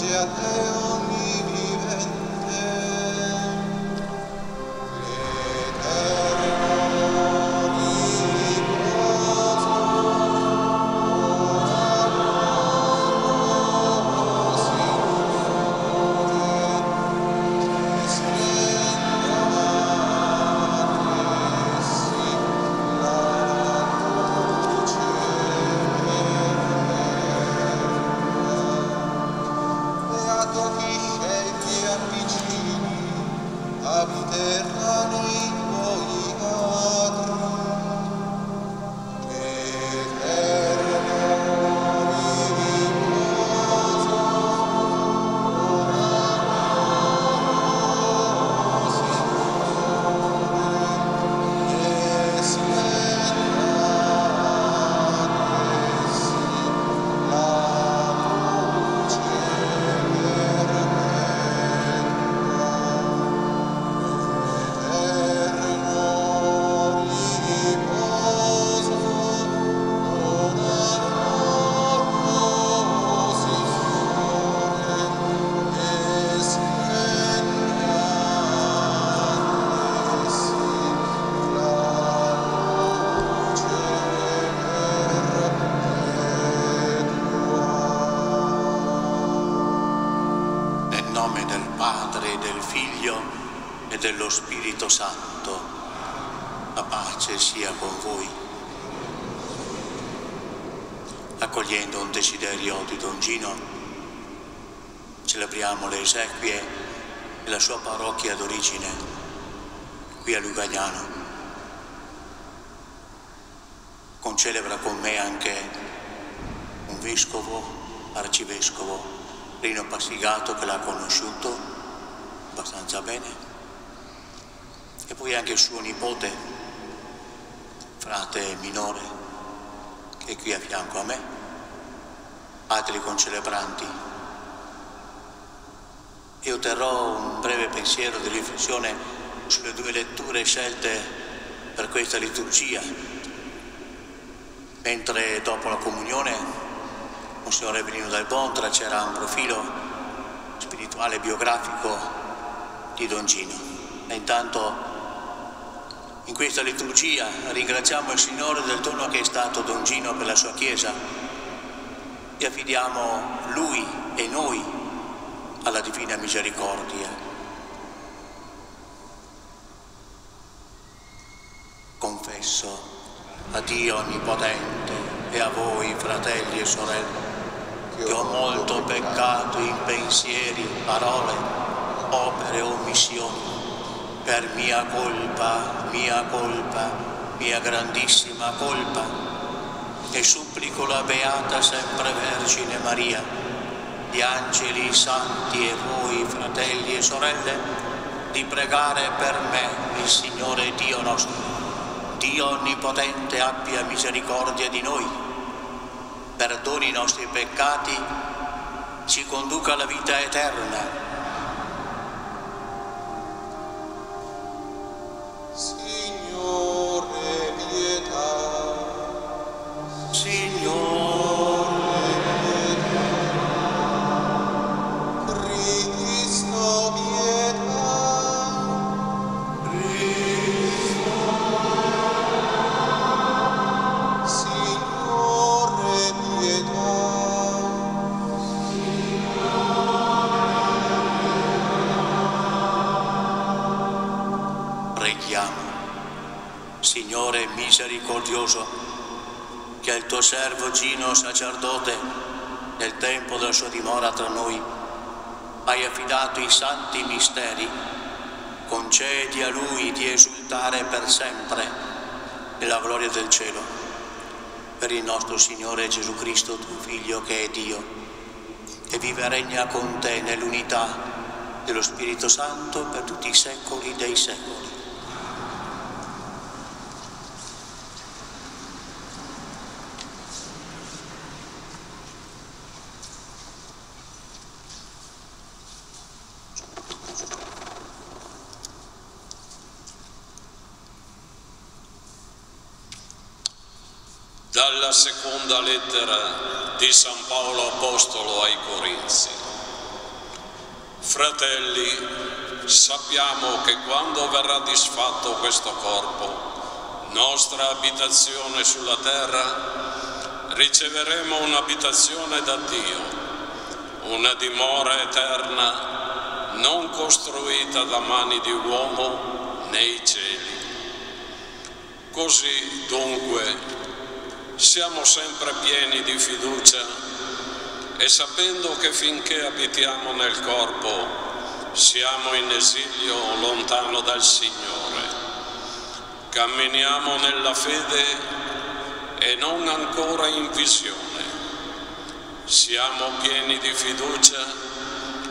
poiché giunge a te ogni vivente. Accogliendo un desiderio di Don Gino, celebriamo le esequie della sua parrocchia d'origine, qui a Lugagnano. Concelebra con me anche un vescovo, arcivescovo, Rino Passigato che l'ha conosciuto abbastanza bene, e poi anche suo nipote, frate minore, è qui a fianco a me, altri concelebranti. Io terrò un breve pensiero di riflessione sulle due letture scelte per questa liturgia, mentre dopo la comunione Monsignore Evelino Del Bontra c'era un profilo spirituale biografico di Don Gino. E intanto in questa liturgia ringraziamo il Signore del dono che è stato Don Gino per la sua Chiesa e affidiamo Lui e noi alla Divina Misericordia. Confesso a Dio Onnipotente e a voi, fratelli e sorelle, che ho molto peccato in pensieri, parole, opere omissioni, per mia colpa, mia colpa, mia grandissima colpa, e supplico la Beata Sempre Vergine Maria, gli angeli, santi e voi, fratelli e sorelle, di pregare per me il Signore Dio nostro. Dio Onnipotente abbia misericordia di noi, perdoni i nostri peccati, ci conduca alla vita eterna. Tuo servo Gino, sacerdote, nel tempo della sua dimora tra noi, hai affidato i santi misteri, concedi a Lui di esultare per sempre nella gloria del cielo, per il nostro Signore Gesù Cristo, tuo Figlio che è Dio, e vive e regna con te nell'unità dello Spirito Santo per tutti i secoli dei secoli. Dalla seconda lettera di San Paolo Apostolo ai Corinzi. Fratelli, sappiamo che quando verrà disfatto questo corpo, nostra abitazione sulla terra, riceveremo un'abitazione da Dio, una dimora eterna, non costruita da mani di uomo nei cieli. Così dunque siamo sempre pieni di fiducia e sapendo che finché abitiamo nel corpo siamo in esilio lontano dal Signore. Camminiamo nella fede e non ancora in visione. Siamo pieni di fiducia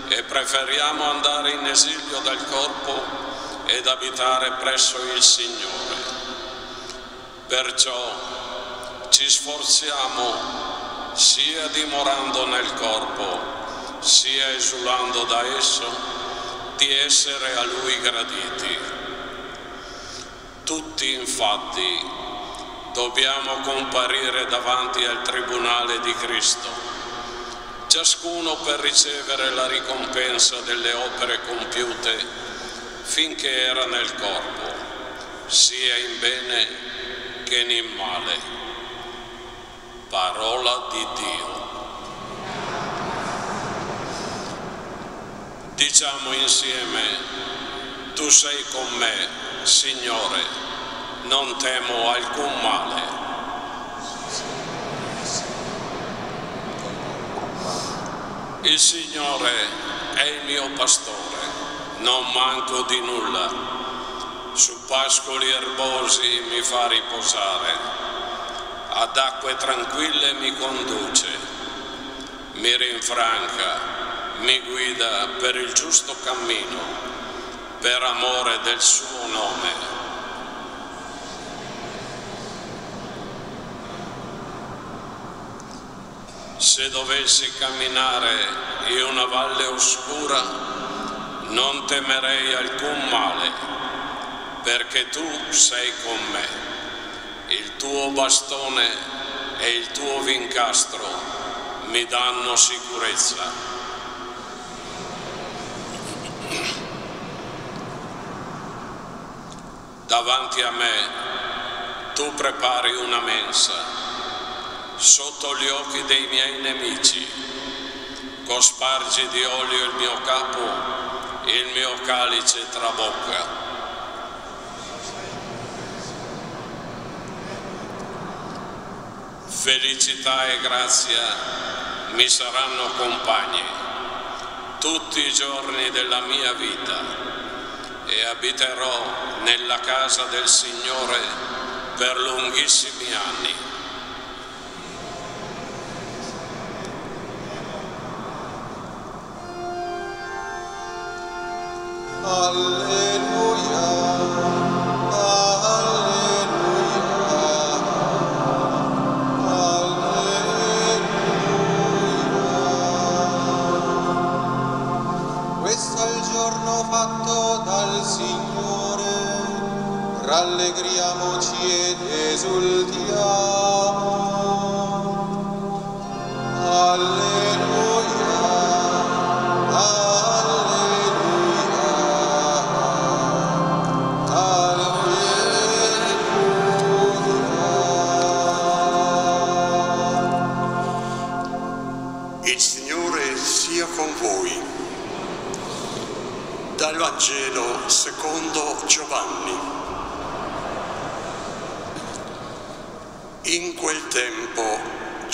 e preferiamo andare in esilio dal corpo ed abitare presso il Signore. Perciò ci sforziamo sia dimorando nel corpo, sia esulando da esso, di essere a Lui graditi. Tutti infatti dobbiamo comparire davanti al Tribunale di Cristo, ciascuno per ricevere la ricompensa delle opere compiute finché era nel corpo, sia in bene che in male. Parola di Dio. Diciamo insieme, tu sei con me, Signore, non temo alcun male. Il Signore è il mio pastore, non manco di nulla. Su pascoli erbosi mi fa riposare ad acque tranquille mi conduce, mi rinfranca, mi guida per il giusto cammino, per amore del suo nome. Se dovessi camminare in una valle oscura, non temerei alcun male, perché tu sei con me il tuo bastone e il tuo vincastro mi danno sicurezza. Davanti a me tu prepari una mensa sotto gli occhi dei miei nemici, cospargi di olio il mio capo, il mio calice trabocca. Felicità e grazia mi saranno compagni tutti i giorni della mia vita e abiterò nella casa del Signore per lunghissimi anni. Alleluia.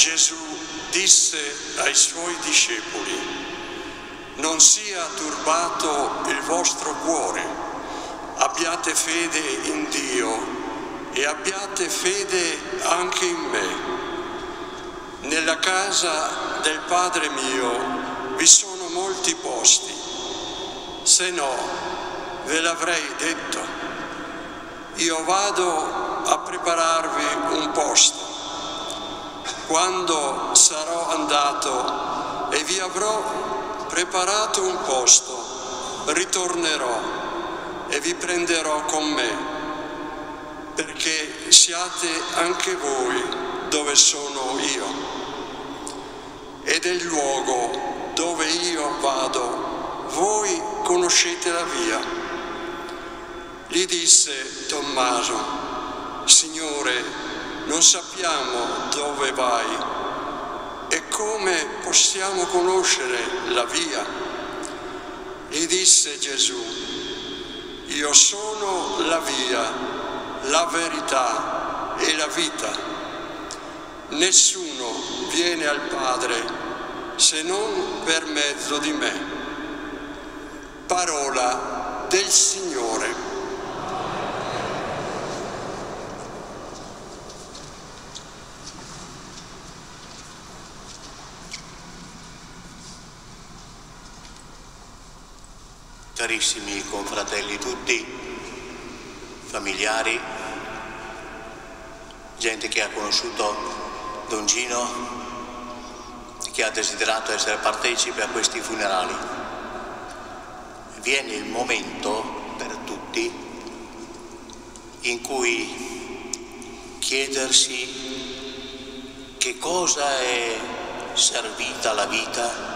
Gesù disse ai suoi discepoli, non sia turbato il vostro cuore, abbiate fede in Dio e abbiate fede anche in me. Nella casa del Padre mio vi sono molti posti, se no ve l'avrei detto. Io vado a prepararvi un posto. Quando sarò andato e vi avrò preparato un posto, ritornerò e vi prenderò con me, perché siate anche voi dove sono io e del luogo dove io vado, voi conoscete la via. Gli disse Tommaso, Signore, non sappiamo dove vai e come possiamo conoscere la via. Gli disse Gesù, io sono la via, la verità e la vita. Nessuno viene al Padre se non per mezzo di me. Parola del Signore. Carissimi confratelli tutti, familiari, gente che ha conosciuto Don Gino, che ha desiderato essere partecipe a questi funerali. Viene il momento per tutti in cui chiedersi che cosa è servita la vita,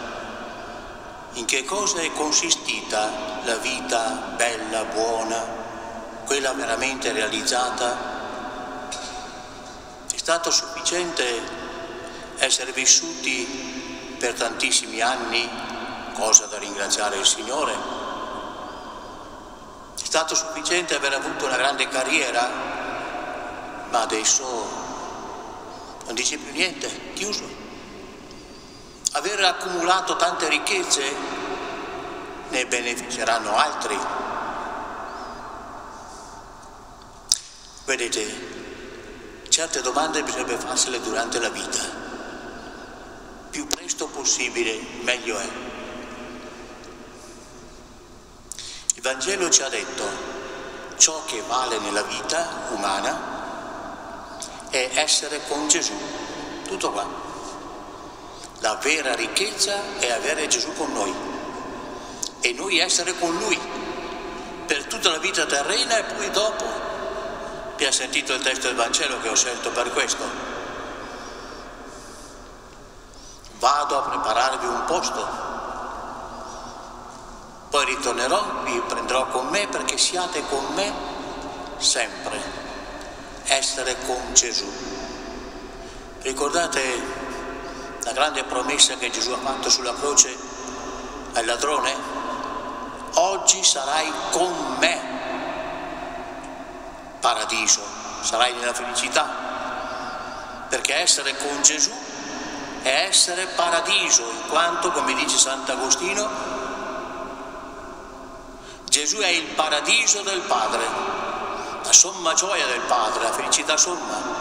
in che cosa è consistita la vita bella, buona, quella veramente realizzata. È stato sufficiente essere vissuti per tantissimi anni, cosa da ringraziare il Signore. È stato sufficiente aver avuto una grande carriera, ma adesso non dice più niente, chiuso. Aver accumulato tante ricchezze, ne beneficeranno altri. Vedete, certe domande bisognerebbe farsele durante la vita più presto possibile meglio è. Il Vangelo ci ha detto ciò che vale nella vita umana è essere con Gesù, tutto qua. La vera ricchezza è avere Gesù con noi e noi essere con Lui per tutta la vita terrena e poi dopo. Vi ha sentito il testo del Vangelo che ho scelto per questo? vado a prepararvi un posto, poi ritornerò, vi prenderò con me perché siate con me sempre, essere con Gesù. Ricordate la grande promessa che Gesù ha fatto sulla croce al ladrone? Oggi sarai con me, paradiso, sarai nella felicità, perché essere con Gesù è essere paradiso, in quanto, come dice Sant'Agostino, Gesù è il paradiso del Padre, la somma gioia del Padre, la felicità somma,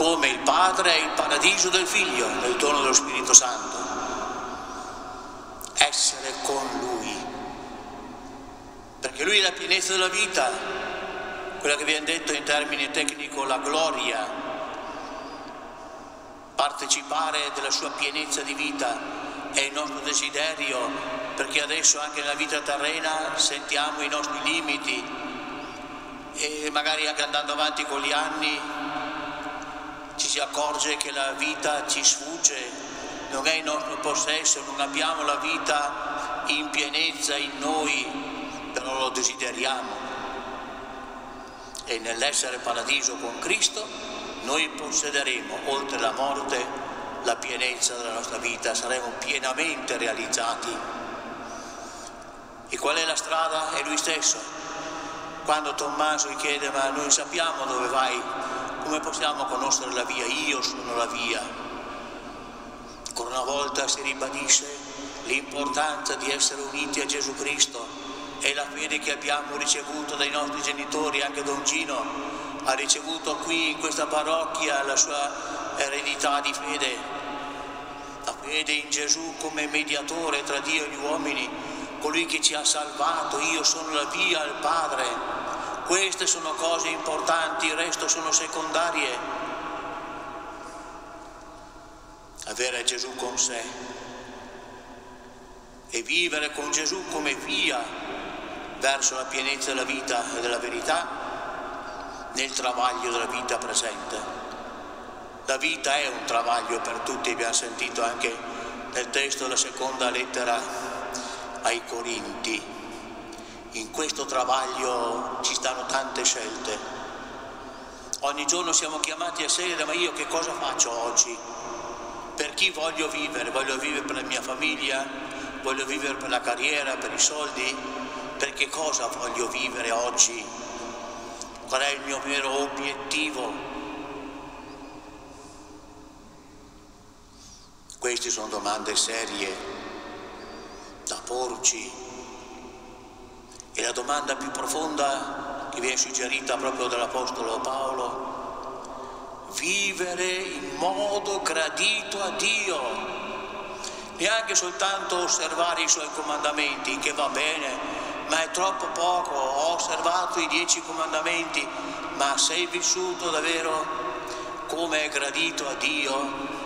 come il Padre è il paradiso del Figlio, nel dono dello Spirito Santo. Essere con Lui, perché Lui è la pienezza della vita, quella che viene detto in termini tecnico la gloria, partecipare della sua pienezza di vita è il nostro desiderio, perché adesso anche nella vita terrena sentiamo i nostri limiti. E magari anche andando avanti con gli anni ci si accorge che la vita ci sfugge, non è il nostro possesso, non abbiamo la vita in pienezza in noi, però lo desideriamo. E nell'essere paradiso con Cristo noi possederemo oltre la morte la pienezza della nostra vita, saremo pienamente realizzati. E qual è la strada? È lui stesso. Quando Tommaso gli chiede ma noi sappiamo dove vai, come possiamo conoscere la via? Io sono la via. Ancora una volta si ribadisce l'importanza di essere uniti a Gesù Cristo è la fede che abbiamo ricevuto dai nostri genitori, anche Don Gino ha ricevuto qui in questa parrocchia la sua eredità di fede, la fede in Gesù come mediatore tra Dio e gli uomini, colui che ci ha salvato, io sono la via al Padre. Queste sono cose importanti, il resto sono secondarie. Avere Gesù con sé e vivere con Gesù come via verso la pienezza della vita e della verità nel travaglio della vita presente. La vita è un travaglio per tutti, abbiamo sentito anche nel testo della seconda lettera ai Corinti. In questo travaglio ci stanno tante scelte. Ogni giorno siamo chiamati a scegliere, ma io che cosa faccio oggi? Per chi voglio vivere? Voglio vivere per la mia famiglia? Voglio vivere per la carriera, per i soldi? per che cosa voglio vivere oggi, qual è il mio vero obiettivo. Queste sono domande serie da porci e la domanda più profonda che viene suggerita proprio dall'Apostolo Paolo, vivere in modo gradito a Dio, neanche soltanto osservare i suoi comandamenti, che va bene, ma è troppo poco, ho osservato i dieci comandamenti, ma sei vissuto davvero come è gradito a Dio,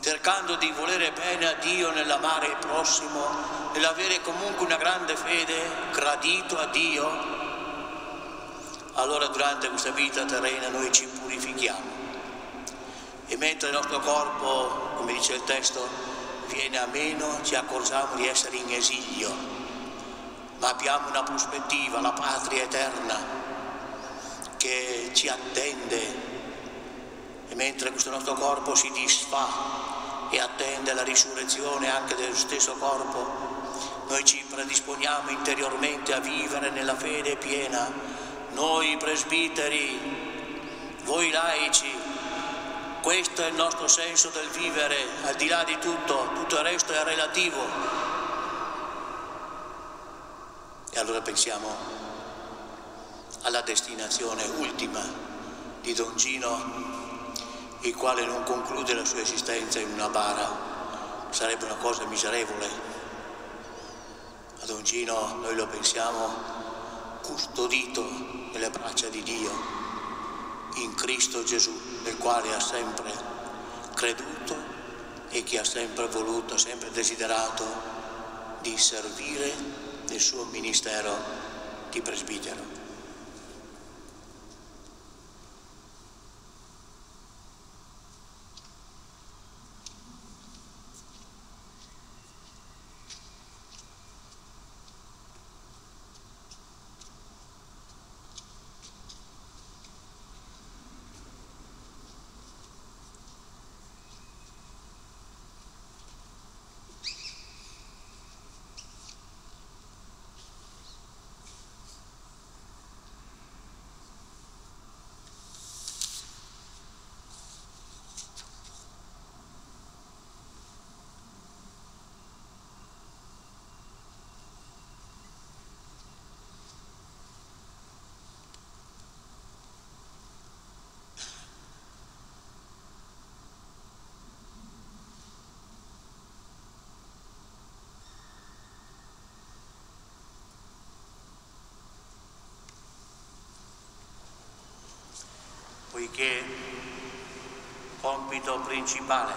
cercando di volere bene a Dio nell'amare il prossimo, nell'avere comunque una grande fede, gradito a Dio, allora durante questa vita terrena noi ci purifichiamo. E mentre il nostro corpo, come dice il testo, viene a meno, ci accorgiamo di essere in esilio ma abbiamo una prospettiva, la patria eterna che ci attende e mentre questo nostro corpo si disfà e attende la risurrezione anche dello stesso corpo, noi ci predisponiamo interiormente a vivere nella fede piena, noi presbiteri, voi laici, questo è il nostro senso del vivere, al di là di tutto, tutto il resto è relativo, e allora pensiamo alla destinazione ultima di Don Gino, il quale non conclude la sua esistenza in una bara, sarebbe una cosa miserevole. Don Gino noi lo pensiamo custodito nelle braccia di Dio, in Cristo Gesù, nel quale ha sempre creduto e che ha sempre voluto, sempre desiderato di servire del suo ministero di presbitero. Poiché compito principale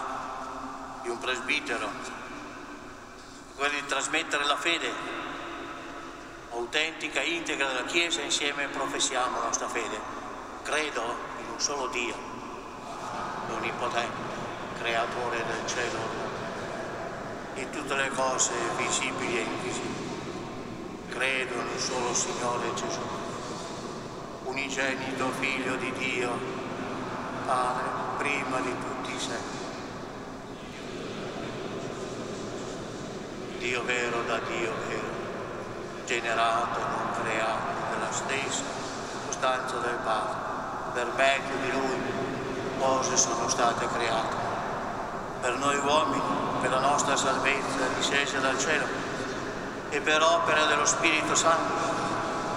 di un presbitero è quello di trasmettere la fede autentica, integra della Chiesa, insieme professiamo la nostra fede. Credo in un solo Dio, l'Onnipotente, creatore del cielo, di tutte le cose visibili e invisibili. Credo in un solo Signore Gesù unigenito Figlio di Dio, Padre, prima di tutti i secoli. Dio vero da Dio vero, generato, non creato, della stessa sostanza del Padre. Per mezzo di Lui cose sono state create. Per noi uomini, per la nostra salvezza discesa dal cielo e per opera dello Spirito Santo,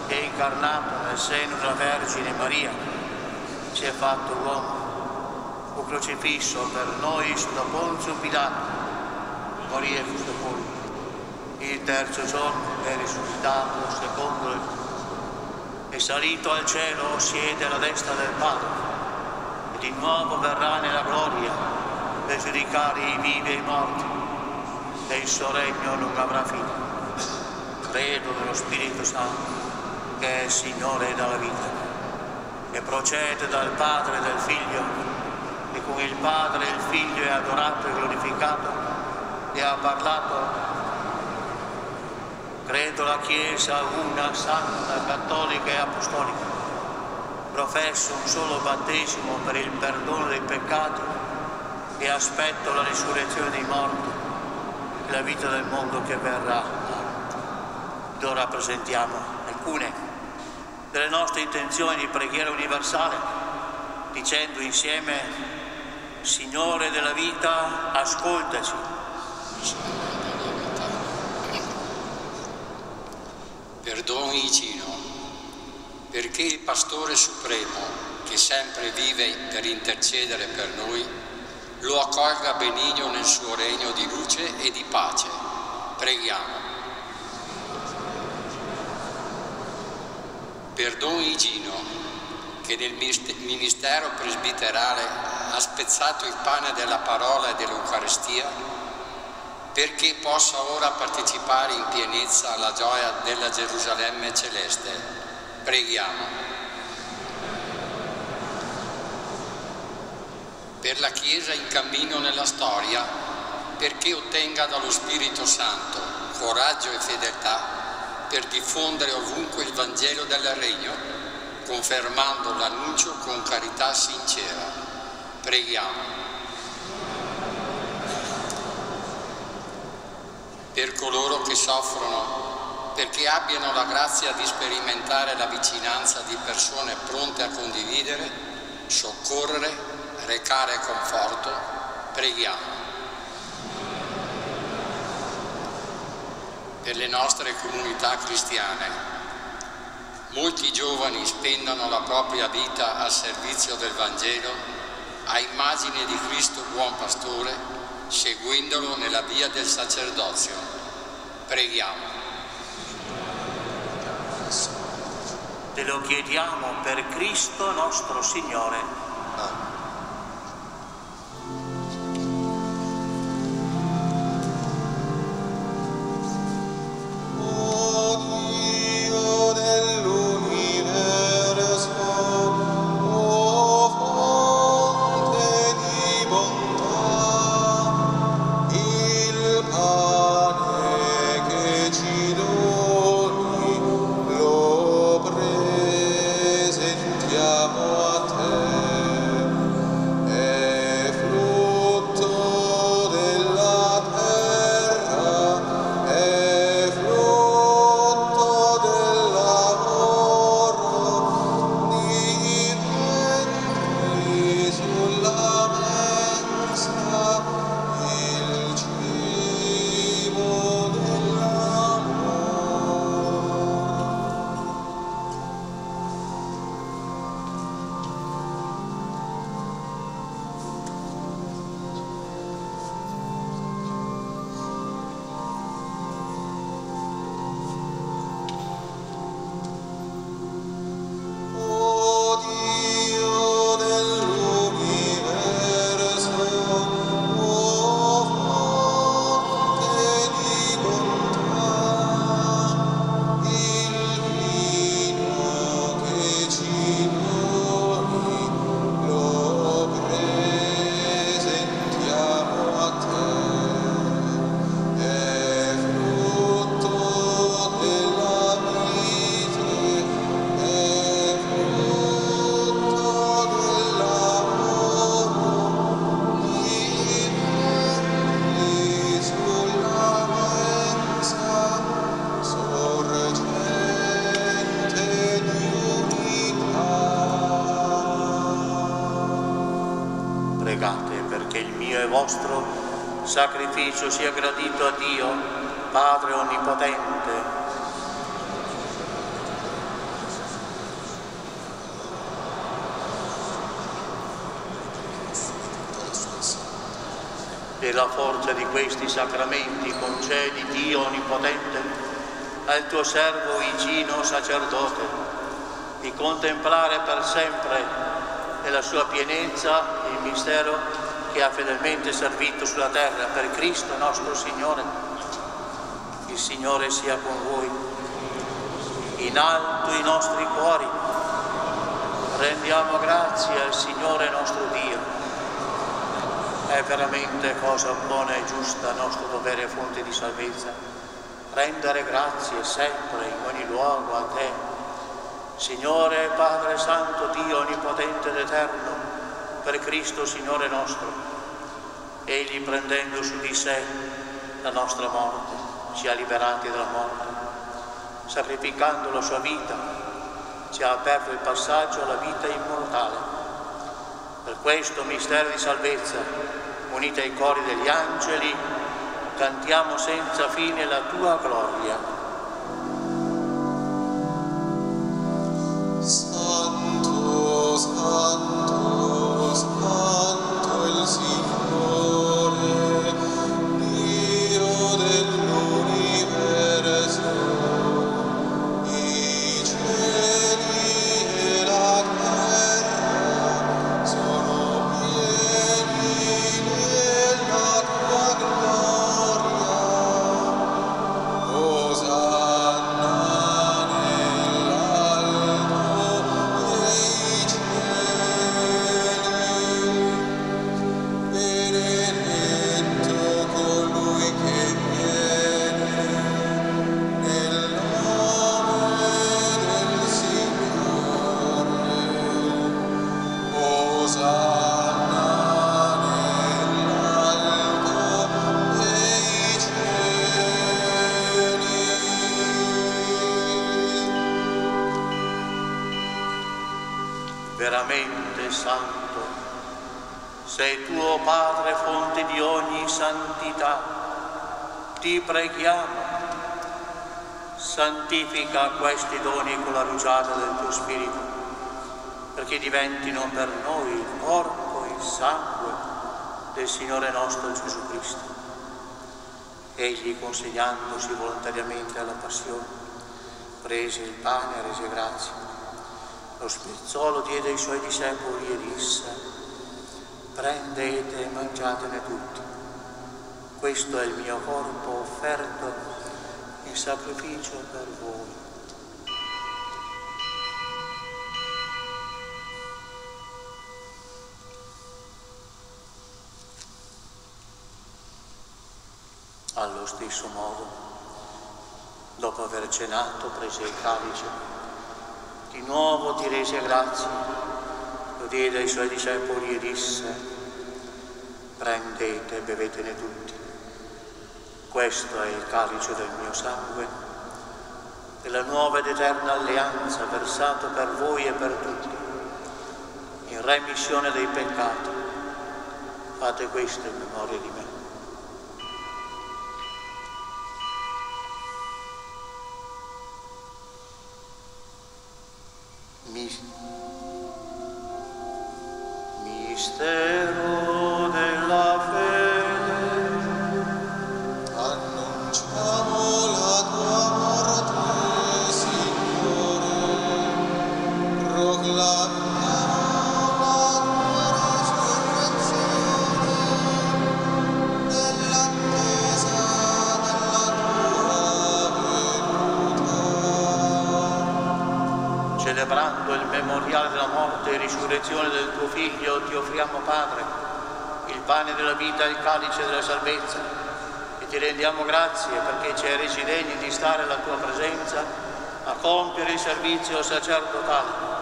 che è incarnato nel seno della Vergine Maria, si è fatto uomo, fu crocifisso per noi sotto Ponzio Pilato, morì e fu sepolto. Il terzo giorno è risuscitato secondo il è salito al cielo, siede alla destra del Padre e di nuovo verrà nella gloria per giudicare i vivi e i morti e il suo regno non avrà fine. Credo nello Spirito Santo che è Signore della vita, che procede dal Padre e dal Figlio e con il Padre e il Figlio è adorato e glorificato e ha parlato Credo la Chiesa una, santa, cattolica e apostolica. Professo un solo battesimo per il perdono dei peccati e aspetto la risurrezione dei morti e la vita del mondo che verrà. Ed ora presentiamo alcune delle nostre intenzioni di preghiera universale dicendo insieme Signore della vita, ascoltaci. per Don Igino, perché il Pastore Supremo, che sempre vive per intercedere per noi, lo accolga benigno nel suo regno di luce e di pace. Preghiamo. Per Don Igino, che nel ministero presbiterale ha spezzato il pane della parola e dell'Eucaristia, perché possa ora partecipare in pienezza alla gioia della Gerusalemme celeste. Preghiamo. Per la Chiesa in cammino nella storia, perché ottenga dallo Spirito Santo coraggio e fedeltà per diffondere ovunque il Vangelo del Regno, confermando l'annuncio con carità sincera. Preghiamo. per coloro che soffrono, perché abbiano la grazia di sperimentare la vicinanza di persone pronte a condividere, soccorrere, recare conforto, preghiamo. Le nostre comunità cristiane, molti giovani spendono la propria vita al servizio del Vangelo a immagine di Cristo buon pastore seguendolo nella via del sacerdozio. Preghiamo. Te lo chiediamo per Cristo nostro Signore. Sacrificio sia gradito a Dio, Padre Onnipotente, e la forza di questi sacramenti concedi Dio Onnipotente al tuo servo Igino sacerdote di contemplare per sempre nella sua pienezza il mistero che ha fedelmente servito sulla terra per Cristo nostro Signore. Il Signore sia con voi. In alto i nostri cuori rendiamo grazie al Signore nostro Dio è veramente cosa buona e giusta, nostro dovere e fonte di salvezza, rendere grazie sempre, in ogni luogo, a Te, Signore Padre Santo, Dio Onnipotente ed Eterno, per Cristo Signore nostro. Egli prendendo su di sé la nostra morte, ci ha liberati dalla morte, sacrificando la sua vita, ci ha aperto il passaggio alla vita immortale. Per questo mistero di salvezza unite ai cori degli angeli, cantiamo senza fine la tua gloria. Santo, santo, santo Ti preghiamo, santifica questi doni con la rugiada del tuo Spirito, perché diventino per noi il corpo e il sangue del Signore nostro Gesù Cristo. Egli, consegnandosi volontariamente alla passione, prese il pane e rese grazie lo spezzolo diede ai suoi discepoli e disse, prendete e mangiatene tutti. Questo è il mio corpo offerto in sacrificio per voi. Allo stesso modo, dopo aver cenato, prese il calice di nuovo ti rese grazie, lo diede ai suoi discepoli e disse, prendete e bevetene tutti. Questo è il calice del mio sangue, della nuova ed eterna alleanza versato per voi e per tutti, in remissione dei peccati. Fate questo in memoria di me. Mis- Mistero celebrando il memoriale della morte e risurrezione del tuo Figlio, ti offriamo, Padre, il pane della vita e il calice della salvezza e ti rendiamo grazie perché ci hai resi degni di stare alla tua presenza a compiere il servizio sacerdotale.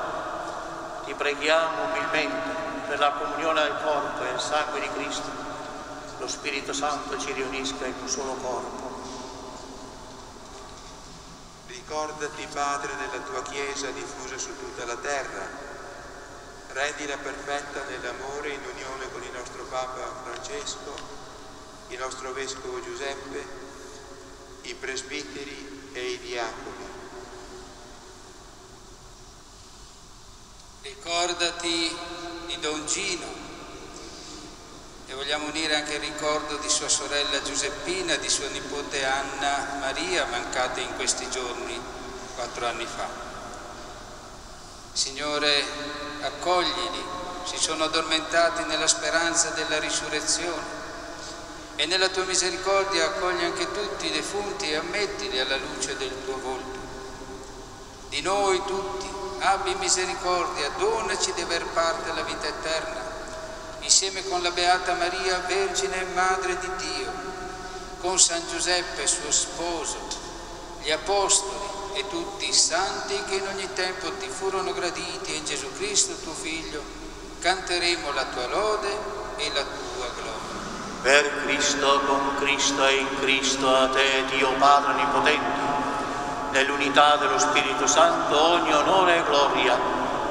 Ti preghiamo umilmente per la comunione al corpo e al sangue di Cristo. Lo Spirito Santo ci riunisca in un solo corpo. Ricordati, Padre, della tua Chiesa diffusa su tutta la terra. Rendila perfetta nell'amore in unione con il nostro Papa Francesco, il nostro Vescovo Giuseppe, i presbiteri e i diaconi. Ricordati di Don Gino e vogliamo unire anche il ricordo di sua sorella Giuseppina, di sua nipote Anna Maria, mancate in questi giorni, quattro anni fa. Signore, accoglili, si sono addormentati nella speranza della risurrezione e nella tua misericordia accogli anche tutti i defunti e ammettili alla luce del tuo volto. Di noi tutti abbi misericordia, donaci di aver parte alla vita eterna, insieme con la Beata Maria, Vergine e Madre di Dio, con San Giuseppe, suo sposo, gli Apostoli e tutti i santi che in ogni tempo ti furono graditi e in Gesù Cristo, tuo Figlio, canteremo la tua lode e la tua gloria. Per Cristo, con Cristo e in Cristo, a te, Dio Padre Onnipotente, nell'unità dello Spirito Santo, ogni onore e gloria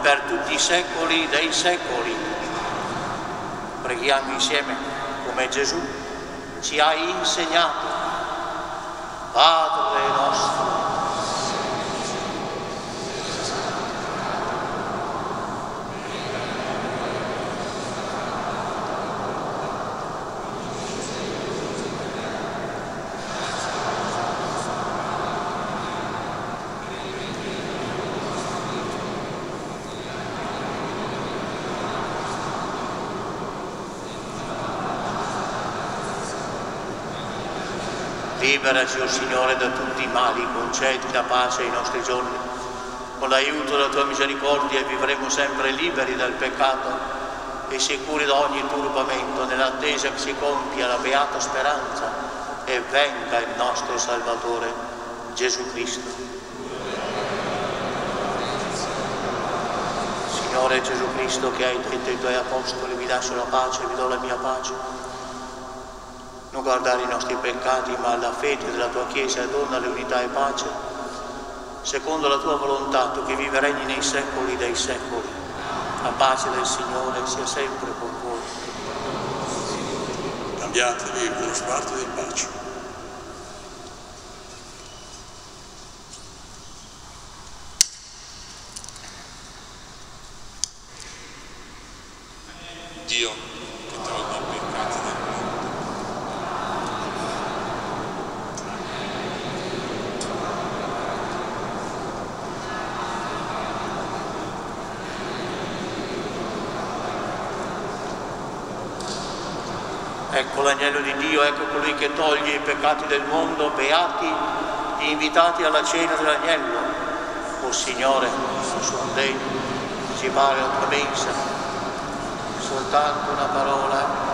per tutti i secoli dei secoli. Preghiamo insieme come Gesù ci ha insegnato. Padre nostro, Liberaci, o oh Signore, da tutti i mali, concedi la pace ai nostri giorni. Con l'aiuto della tua misericordia vivremo sempre liberi dal peccato e sicuri da ogni turbamento, nell'attesa che si compia la beata speranza e venga il nostro Salvatore, Gesù Cristo. Signore Gesù Cristo, che hai detto ai tuoi apostoli, vi lascio la pace, vi do la mia pace non guardare i nostri peccati, ma la fede della tua Chiesa e donna l'unità e pace, secondo la tua volontà, tu che vive regni nei secoli dei secoli. La pace del Signore sia sempre con voi. Cambiatevi uno sguardo di pace. L'agnello di Dio, ecco colui che toglie i peccati del mondo, beati gli invitati alla cena dell'agnello. O Signore, non sono degno, ci pare la mensa, soltanto una parola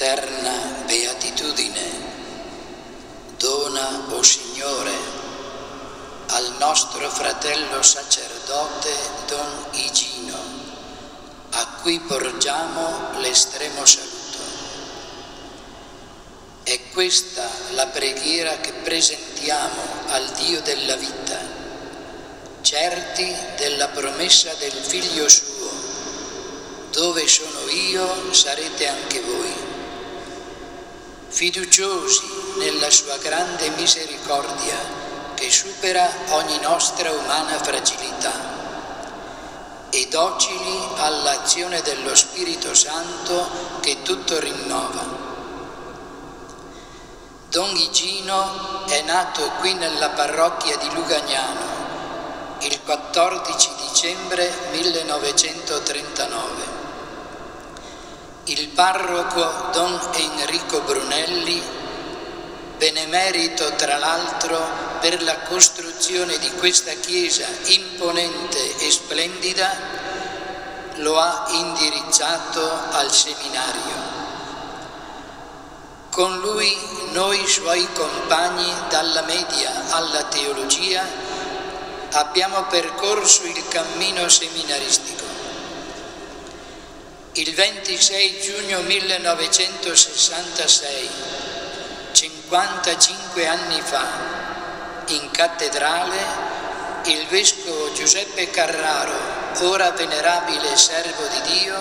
L'eterna beatitudine dona, o Signore, al nostro fratello sacerdote Don Igino, a cui porgiamo l'estremo saluto. È questa la preghiera che presentiamo al Dio della vita, certi della promessa del Figlio suo dove sono io sarete anche voi. Fiduciosi nella sua grande misericordia che supera ogni nostra umana fragilità e docili all'azione dello Spirito Santo che tutto rinnova. Don Igino è nato qui nella parrocchia di Lugagnano il 14 dicembre 1939. Il parroco Don Enrico Brunelli, benemerito tra l'altro per la costruzione di questa chiesa imponente e splendida, lo ha indirizzato al seminario. Con lui noi suoi compagni dalla media alla teologia abbiamo percorso il cammino seminaristico. Il 26 giugno 1966, 55 anni fa, in cattedrale, il vescovo Giuseppe Carraro, ora venerabile servo di Dio,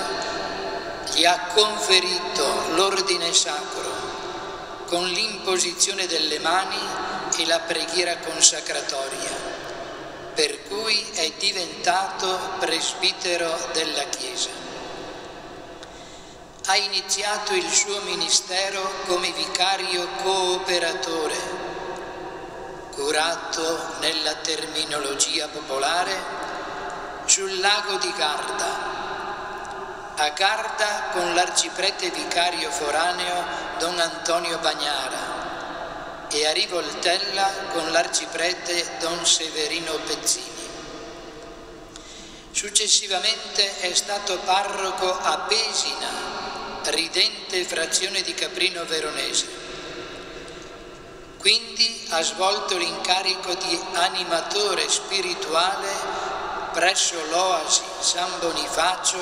gli ha conferito l'ordine sacro con l'imposizione delle mani e la preghiera consacratoria per cui è diventato presbitero della Chiesa. Ha iniziato il suo ministero come vicario cooperatore, curato nella terminologia popolare sul lago di Garda, a Garda con l'arciprete vicario foraneo Don Antonio Bagnara e a Rivoltella con l'arciprete Don Severino Pezzini. Successivamente è stato parroco a Pesina, ridente frazione di Caprino Veronese. Quindi ha svolto l'incarico di animatore spirituale presso l'Oasi San Bonifacio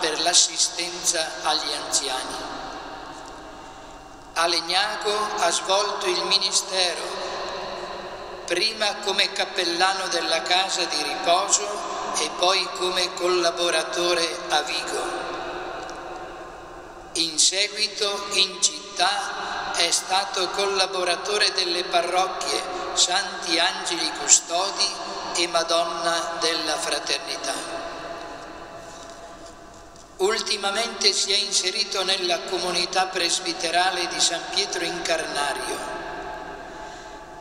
per l'assistenza agli anziani. A Legnago ha svolto il ministero, prima come cappellano della casa di riposo e poi come collaboratore a Vigo. In seguito in città è stato collaboratore delle parrocchie Santi Angeli Custodi e Madonna della Fraternità. Ultimamente si è inserito nella comunità presbiterale di San Pietro Incarnario.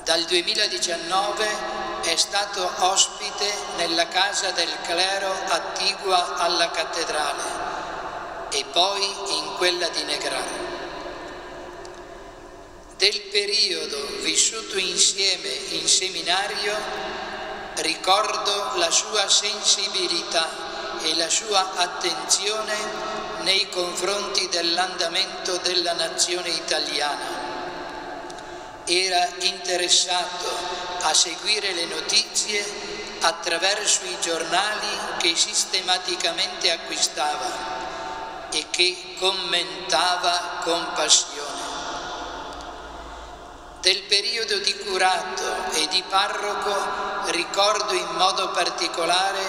Dal 2019 è stato ospite nella casa del clero attigua alla cattedrale e poi in quella di Negraro. Del periodo vissuto insieme in seminario ricordo la sua sensibilità e la sua attenzione nei confronti dell'andamento della nazione italiana. Era interessato a seguire le notizie attraverso i giornali che sistematicamente acquistava e che commentava con passione. Del periodo di curato e di parroco ricordo in modo particolare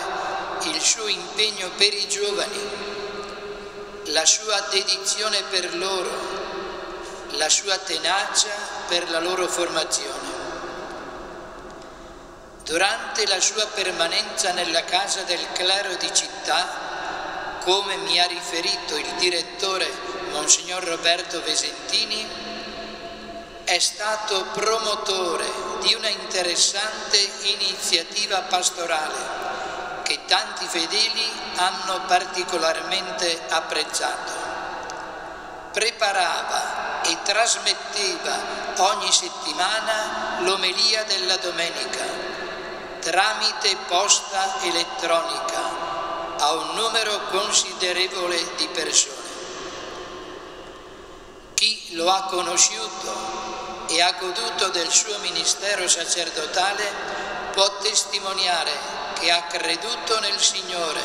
il suo impegno per i giovani, la sua dedizione per loro, la sua tenacia per la loro formazione. Durante la sua permanenza nella casa del clero di città, come mi ha riferito il direttore Monsignor Roberto Vesentini, è stato promotore di una interessante iniziativa pastorale che tanti fedeli hanno particolarmente apprezzato. Preparava e trasmetteva ogni settimana l'omelia della domenica tramite posta elettronica a un numero considerevole di persone. Chi lo ha conosciuto e ha goduto del suo ministero sacerdotale può testimoniare che ha creduto nel Signore,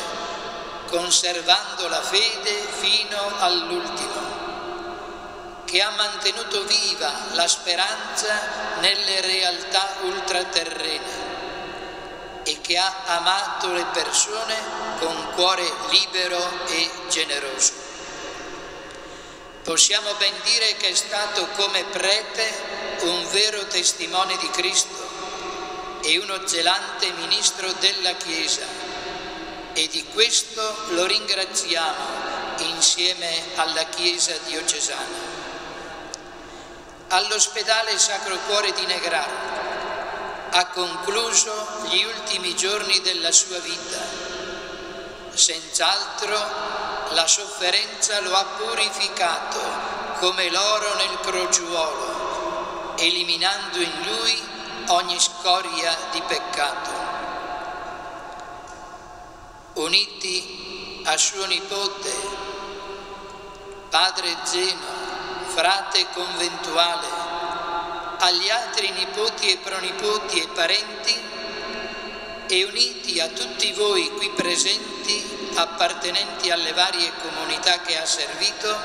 conservando la fede fino all'ultimo, che ha mantenuto viva la speranza nelle realtà ultraterrene e che ha amato le persone con cuore libero e generoso. Possiamo ben dire che è stato come prete un vero testimone di Cristo e uno zelante ministro della Chiesa e di questo lo ringraziamo insieme alla Chiesa diocesana. All'ospedale Sacro Cuore di Negraro ha concluso gli ultimi giorni della sua vita. Senz'altro la sofferenza lo ha purificato come l'oro nel crogiuolo, eliminando in lui ogni scoria di peccato. Uniti a suo nipote, padre Zeno, frate conventuale, agli altri nipoti e pronipoti e parenti e uniti a tutti voi qui presenti, appartenenti alle varie comunità che ha servito,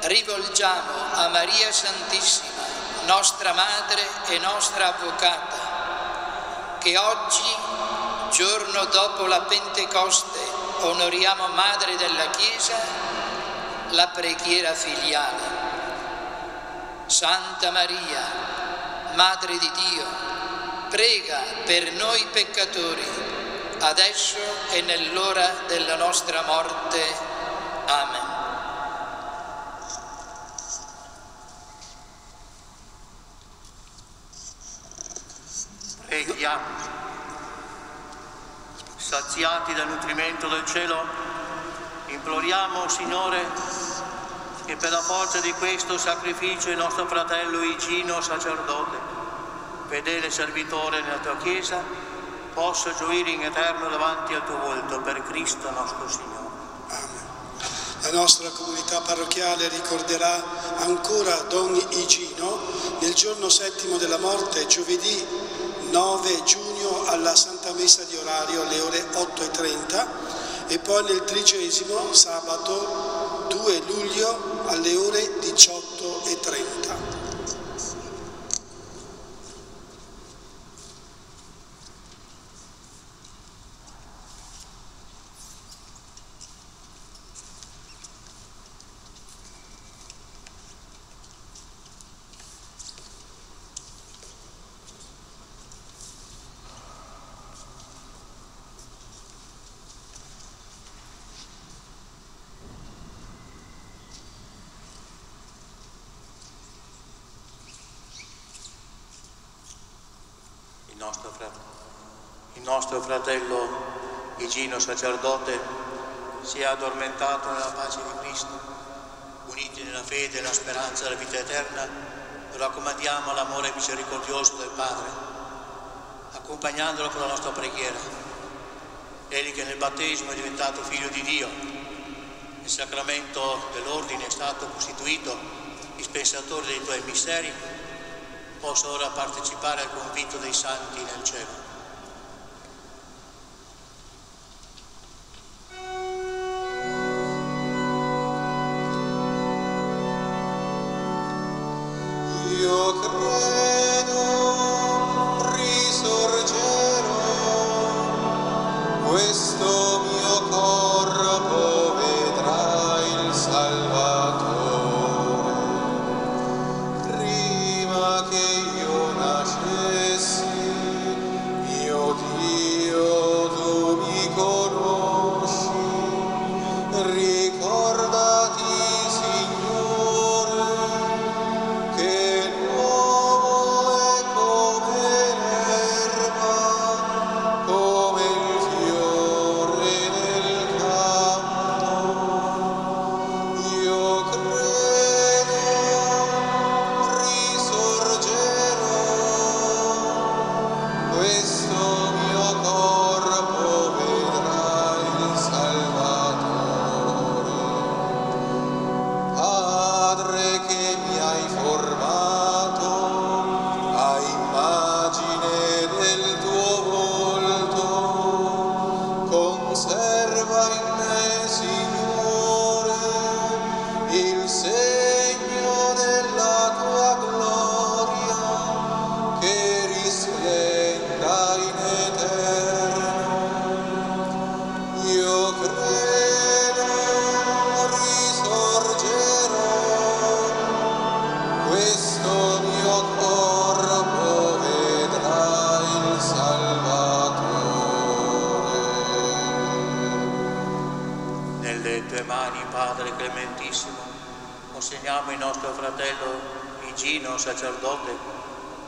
rivolgiamo a Maria Santissima nostra madre e nostra avvocata, che oggi, giorno dopo la Pentecoste, onoriamo Madre della Chiesa, la preghiera filiale. Santa Maria, Madre di Dio, prega per noi peccatori, adesso e nell'ora della nostra morte. Amen. Preghiamo. Saziati dal nutrimento del cielo, imploriamo, Signore, che per la forza di questo sacrificio il nostro fratello Igino, sacerdote, fedele servitore nella tua Chiesa, possa gioire in eterno davanti al tuo volto per Cristo nostro Signore. La nostra comunità parrocchiale ricorderà ancora Don Igino nel giorno settimo della morte, giovedì 9 giugno alla Santa Messa di orario alle ore 8.30 e poi nel trigesimo sabato 2 luglio alle ore 18.30. Il nostro, fratello, il nostro fratello Igino sacerdote si è addormentato nella pace di Cristo, uniti nella fede e nella speranza della vita eterna, lo raccomandiamo all'amore misericordioso del Padre, accompagnandolo con la nostra preghiera. Egli che nel battesimo è diventato figlio di Dio, il sacramento dell'ordine è stato costituito dispensatore dei tuoi misteri, possa ora partecipare al convito dei santi nel cielo. Questo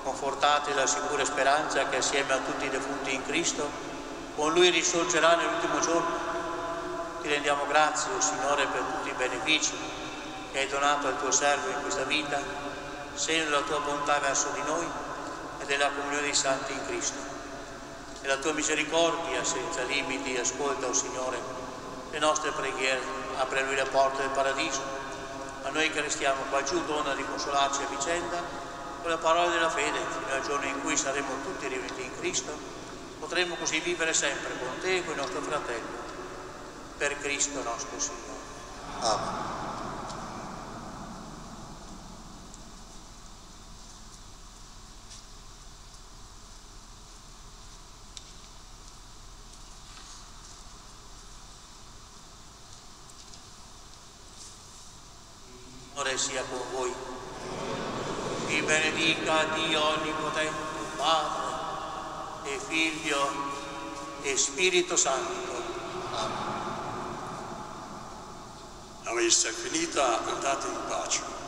confortati dalla sicura speranza che assieme a tutti i defunti in Cristo, con lui risorgerà nell'ultimo giorno. Ti rendiamo grazie, o Signore, per tutti i benefici che hai donato al tuo servo in questa vita, segno della tua bontà verso di noi e della comunione dei santi in Cristo. E la tua misericordia senza limiti ascolta, o Signore, le nostre preghiere, apre a lui le porte del paradiso. A noi che restiamo qua giù dona di consolarci a vicenda con le parole della fede fino al giorno in cui saremo tutti riuniti in Cristo. Potremo così vivere sempre con te e con il nostro fratello. Per Cristo nostro Signore. Amen. Dio Onnipotente, Padre, e Figlio e Spirito Santo. Amen. La messa è finita, andate in pace.